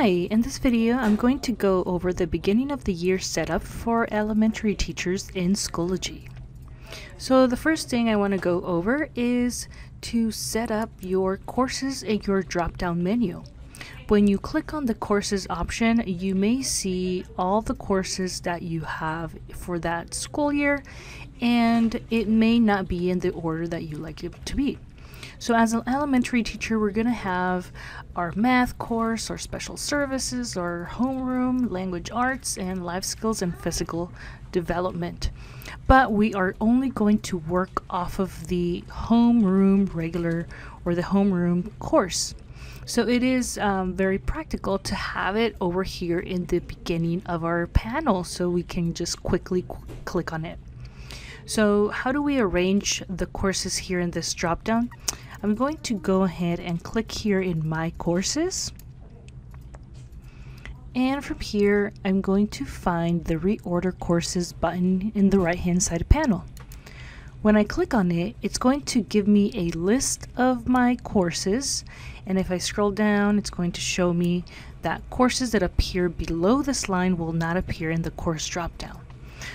Hi, in this video I'm going to go over the beginning of the year setup for elementary teachers in Schoology. So the first thing I want to go over is to set up your courses in your drop-down menu. When you click on the courses option, you may see all the courses that you have for that school year and it may not be in the order that you like it to be. So as an elementary teacher, we're going to have our math course, our special services, our homeroom, language arts, and life skills and physical development. But we are only going to work off of the homeroom regular or the homeroom course. So it is um, very practical to have it over here in the beginning of our panel so we can just quickly qu click on it. So how do we arrange the courses here in this drop down? I'm going to go ahead and click here in my courses. And from here, I'm going to find the reorder courses button in the right hand side panel. When I click on it, it's going to give me a list of my courses. And if I scroll down, it's going to show me that courses that appear below this line will not appear in the course dropdown.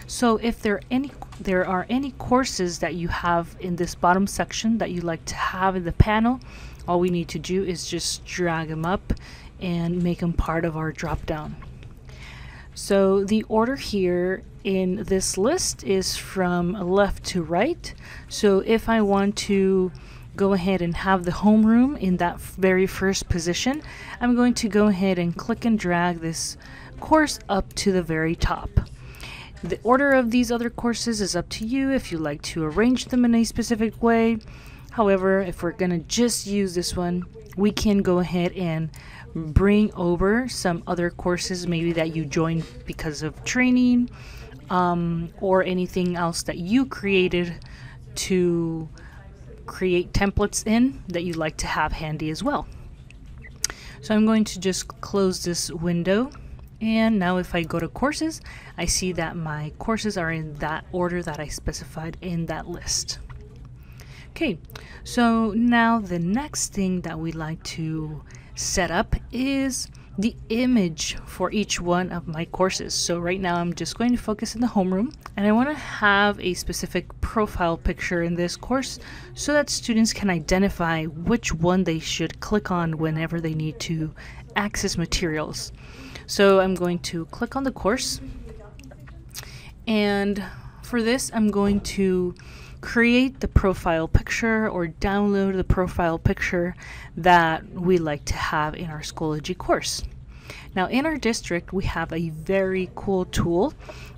So if there are any there are any courses that you have in this bottom section that you like to have in the panel, all we need to do is just drag them up and make them part of our drop down. So the order here in this list is from left to right. So if I want to go ahead and have the homeroom in that very first position, I'm going to go ahead and click and drag this course up to the very top. The order of these other courses is up to you if you like to arrange them in a specific way. However, if we're going to just use this one, we can go ahead and bring over some other courses maybe that you joined because of training um, or anything else that you created to create templates in that you'd like to have handy as well. So I'm going to just close this window and now if I go to courses, I see that my courses are in that order that I specified in that list. Okay, so now the next thing that we'd like to set up is the image for each one of my courses. So right now I'm just going to focus in the homeroom and I want to have a specific profile picture in this course so that students can identify which one they should click on whenever they need to access materials. So I'm going to click on the course and for this I'm going to create the profile picture or download the profile picture that we like to have in our Schoology course. Now in our district we have a very cool tool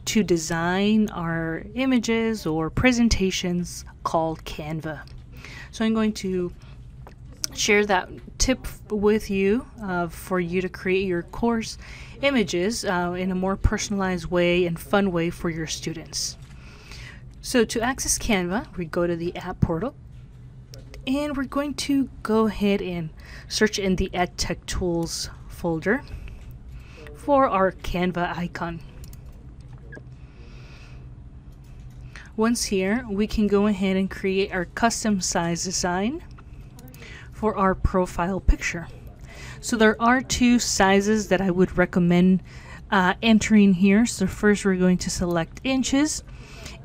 to design our images or presentations called Canva. So I'm going to share that tip with you uh, for you to create your course images uh, in a more personalized way and fun way for your students. So to access Canva, we go to the app portal and we're going to go ahead and search in the EdTech Tools folder for our Canva icon. Once here, we can go ahead and create our custom size design for our profile picture. So there are two sizes that I would recommend uh, entering here. So first we're going to select inches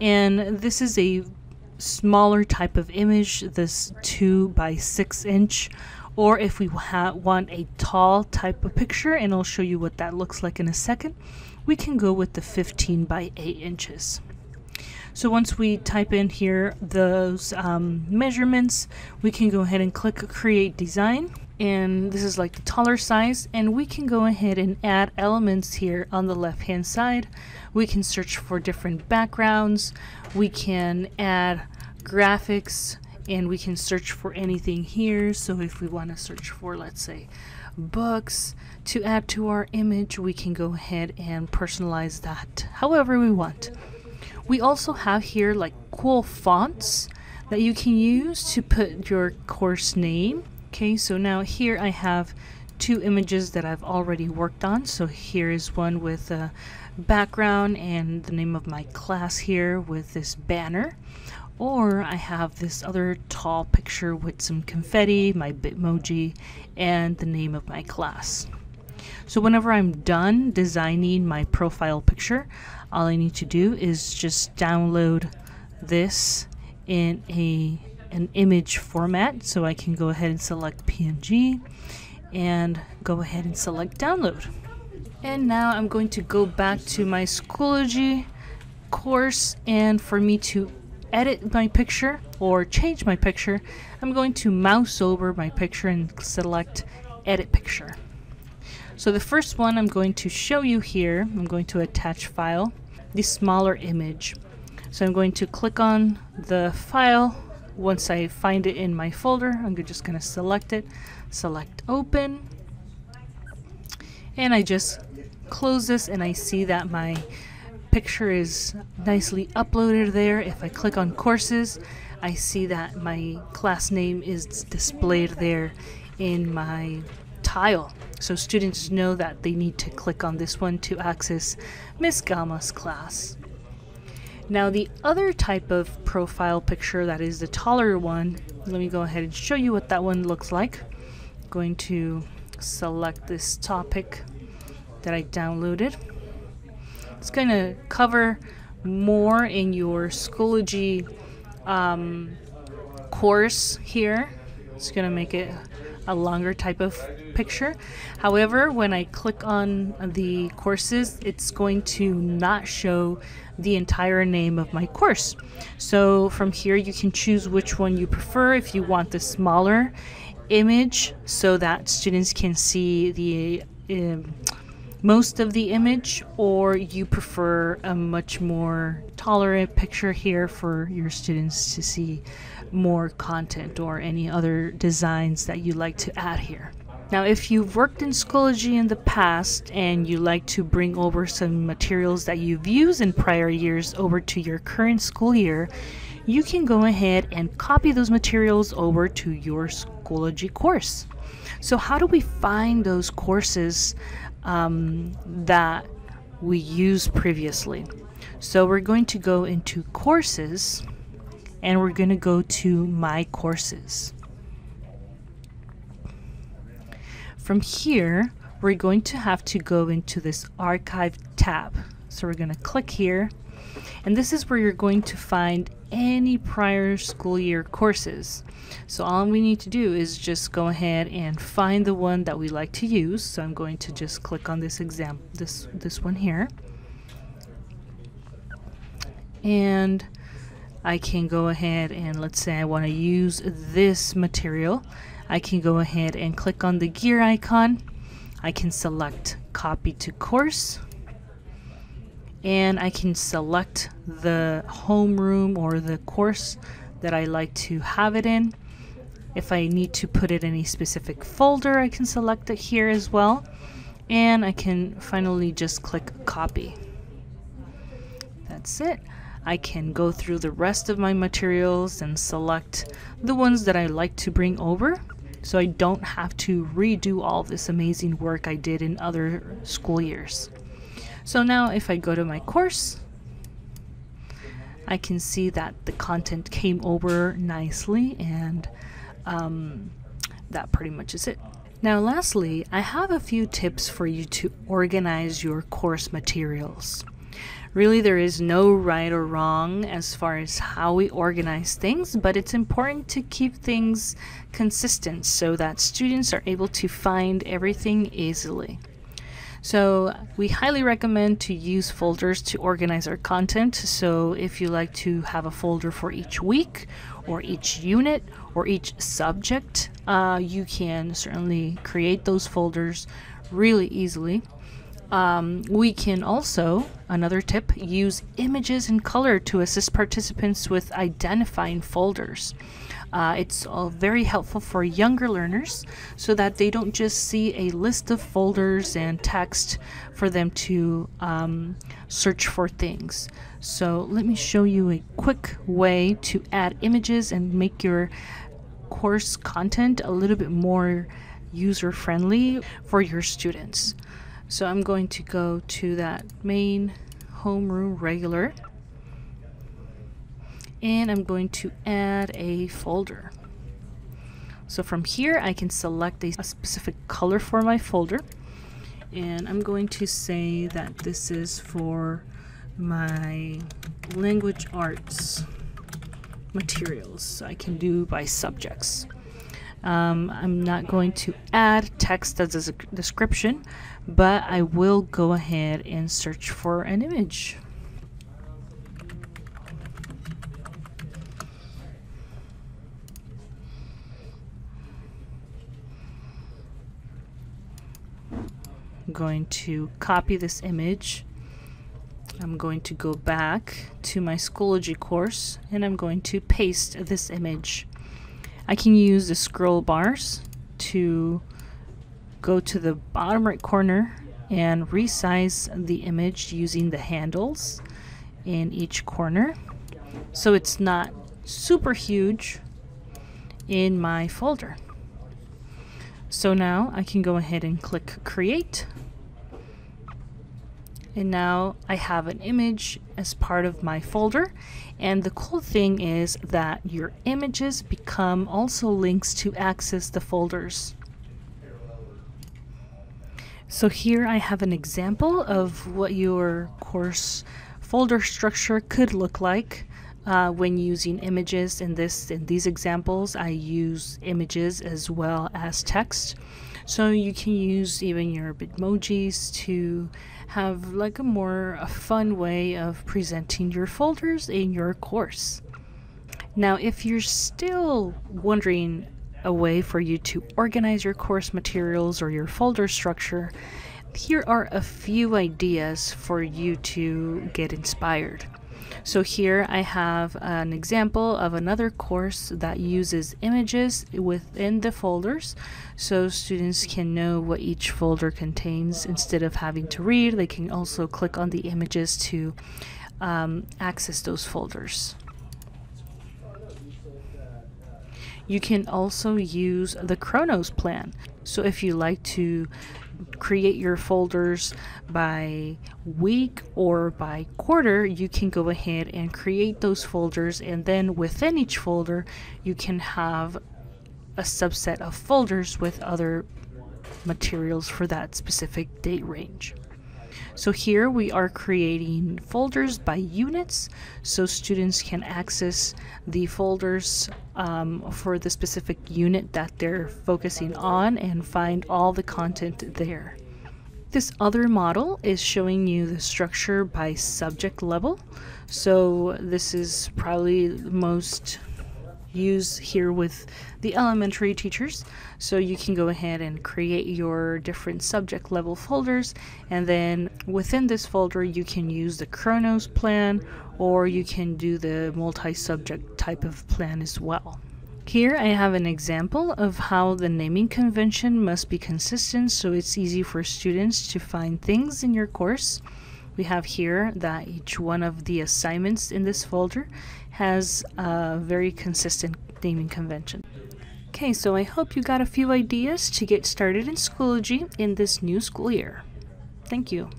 and this is a smaller type of image, this 2 by 6 inch or if we want a tall type of picture and I'll show you what that looks like in a second, we can go with the 15 by 8 inches. So once we type in here those um, measurements, we can go ahead and click create design. And this is like the taller size and we can go ahead and add elements here on the left hand side. We can search for different backgrounds. We can add graphics and we can search for anything here. So if we want to search for, let's say, books to add to our image, we can go ahead and personalize that however we want. We also have here like cool fonts that you can use to put your course name. Okay, so now here I have two images that I've already worked on. So here is one with a background and the name of my class here with this banner. Or I have this other tall picture with some confetti, my Bitmoji, and the name of my class. So whenever I'm done designing my profile picture, all I need to do is just download this in a an image format so I can go ahead and select PNG and go ahead and select download. And now I'm going to go back to my Schoology course and for me to edit my picture or change my picture, I'm going to mouse over my picture and select edit picture. So the first one I'm going to show you here, I'm going to attach file, the smaller image. So I'm going to click on the file. Once I find it in my folder, I'm just going to select it, select open, and I just close this and I see that my picture is nicely uploaded there. If I click on courses, I see that my class name is displayed there in my tile. So students know that they need to click on this one to access Miss Gama's class. Now the other type of profile picture that is the taller one, let me go ahead and show you what that one looks like. I'm going to select this topic that I downloaded. It's going to cover more in your Schoology um, course here. It's going to make it a longer type of picture. However, when I click on the courses, it's going to not show the entire name of my course. So from here, you can choose which one you prefer if you want the smaller image so that students can see the um, most of the image or you prefer a much more tolerant picture here for your students to see more content or any other designs that you like to add here. Now if you've worked in Schoology in the past and you like to bring over some materials that you've used in prior years over to your current school year, you can go ahead and copy those materials over to your Schoology course. So how do we find those courses um, that we used previously. So we're going to go into courses and we're going to go to my courses. From here, we're going to have to go into this archive tab. So we're going to click here and this is where you're going to find any prior school year courses. So all we need to do is just go ahead and find the one that we like to use. So I'm going to just click on this exam this this one here. And I can go ahead and let's say I want to use this material. I can go ahead and click on the gear icon. I can select copy to course and I can select the homeroom or the course that I like to have it in. If I need to put it in a specific folder, I can select it here as well. And I can finally just click copy. That's it. I can go through the rest of my materials and select the ones that I like to bring over so I don't have to redo all this amazing work I did in other school years. So now if I go to my course, I can see that the content came over nicely and um, that pretty much is it. Now lastly, I have a few tips for you to organize your course materials. Really, there is no right or wrong as far as how we organize things, but it's important to keep things consistent so that students are able to find everything easily. So we highly recommend to use folders to organize our content. So if you like to have a folder for each week or each unit or each subject, uh, you can certainly create those folders really easily. Um, we can also, another tip, use images and color to assist participants with identifying folders. Uh, it's very helpful for younger learners so that they don't just see a list of folders and text for them to um, search for things. So let me show you a quick way to add images and make your course content a little bit more user friendly for your students. So I'm going to go to that main homeroom regular and I'm going to add a folder. So from here I can select a, a specific color for my folder and I'm going to say that this is for my language arts materials I can do by subjects. Um, I'm not going to add text as a description, but I will go ahead and search for an image. I'm going to copy this image. I'm going to go back to my Schoology course and I'm going to paste this image. I can use the scroll bars to go to the bottom right corner and resize the image using the handles in each corner so it's not super huge in my folder. So now I can go ahead and click create and now I have an image as part of my folder. And the cool thing is that your images become also links to access the folders. So here I have an example of what your course folder structure could look like uh, when using images. In this in these examples I use images as well as text so you can use even your bitmojis to have like a more a fun way of presenting your folders in your course. Now, if you're still wondering a way for you to organize your course materials or your folder structure, here are a few ideas for you to get inspired. So here I have an example of another course that uses images within the folders so students can know what each folder contains instead of having to read they can also click on the images to um, access those folders. You can also use the Chronos plan. So if you like to create your folders by week or by quarter, you can go ahead and create those folders and then within each folder you can have a subset of folders with other materials for that specific date range. So here we are creating folders by units so students can access the folders um, for the specific unit that they're focusing on and find all the content there. This other model is showing you the structure by subject level. So this is probably the most use here with the elementary teachers. So you can go ahead and create your different subject level folders and then within this folder you can use the Chronos plan or you can do the multi-subject type of plan as well. Here I have an example of how the naming convention must be consistent so it's easy for students to find things in your course. We have here that each one of the assignments in this folder has a very consistent naming convention. Okay, so I hope you got a few ideas to get started in Schoology in this new school year. Thank you.